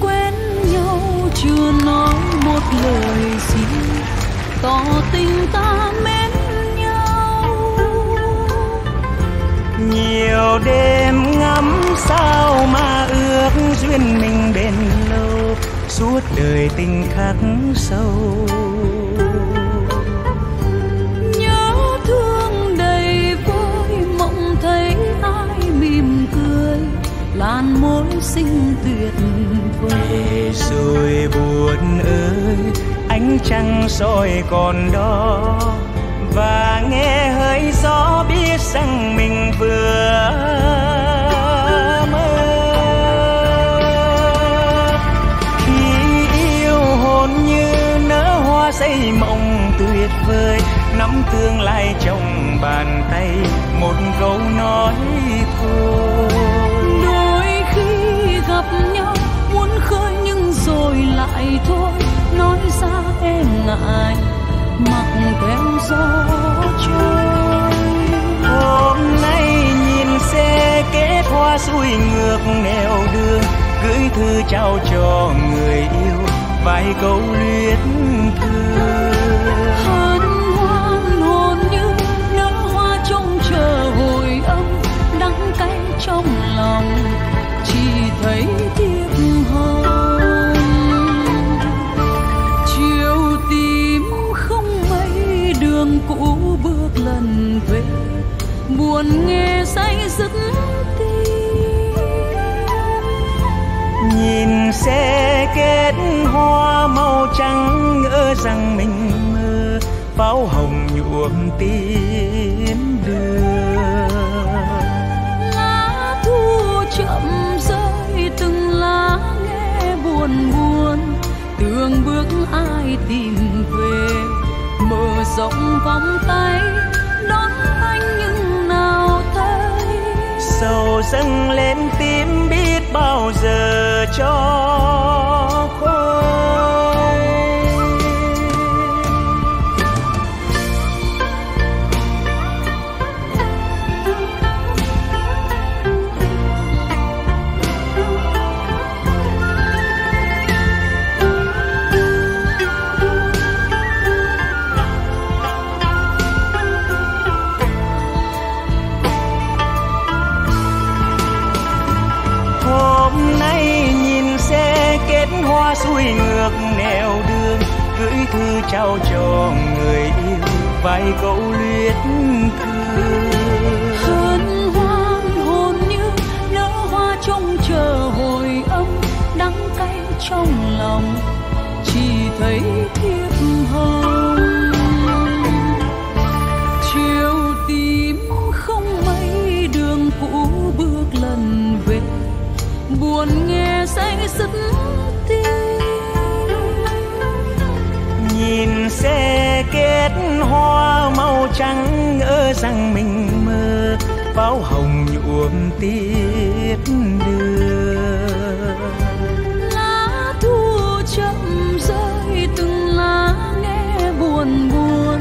quen nhau chưa nói một lời gì. Tỏ tình ta mến nhau. Nhiều đêm ngắm sao mà ước duyên mình bền lâu, suốt đời tình khắc sâu. Làn xinh tuyệt vời. Rồi buồn ơi, ánh trăng soi còn đó. Và nghe hơi gió biết rằng mình vừa mơ. Khi yêu hồn như nở hoa xây mộng tuyệt vời, nắm tương lai trong bàn tay một câu nói thôi. Lại mặc theo gió trôi. Hôm nay nhìn xe kết hoa xuôi ngược nẻo đường, gửi thư trao cho người yêu, vài câu luyến thương. Nhìn xe kết hoa màu trắng ngỡ rằng mình mơ pháo hồng nhuộm tiến đường. Lá thu chậm rơi từng lá nghe buồn buồn. Tưởng bước ai tìm về mở rộng vòng tay đón anh nhưng nào thấy sầu dâng lên tim biết bao giờ cho hoa xuôi ngược nẻo đường, gửi thư trao cho người yêu, vài câu luyến thương. Hân hoan hồn như nở hoa trông chờ hồi âm, đắng cay trong lòng, chỉ thấy tiếc hồng. Chiều tím không mây đường cũ bước lần về, buồn nghe say dứt kết hoa màu trắng ngỡ rằng mình mơ pháo hồng nhuộm tiết đường. Lá thu chậm rơi từng lá nghe buồn buồn.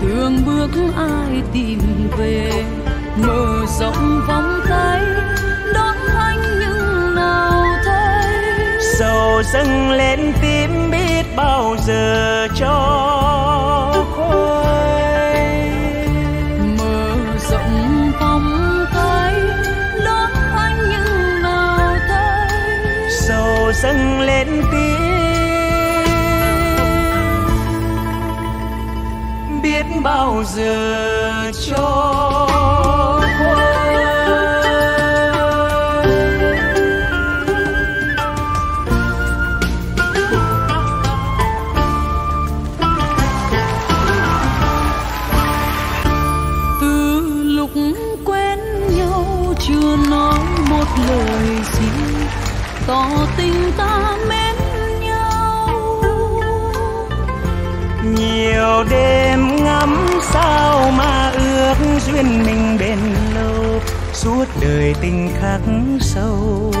Tưởng bước ai tìm về mở rộng vòng tay. Đón anh nhưng nào thấy? Sầu dâng lên tim biết bao giờ cho biết bao giờ cho từ lúc quen nhau chưa nói một lời gì, tỏ tình ta mến nhau. Nhiều đêm ngắm sao mà ước duyên mình bền lâu suốt đời tình khắc sâu.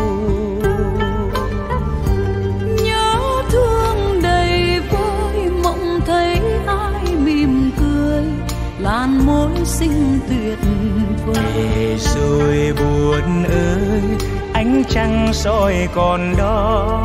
Nhớ thương đầy vơi mộng thấy ai mỉm cười làn môi xinh tuyệt vời. Rồi buồn ơi ánh trăng soi còn đó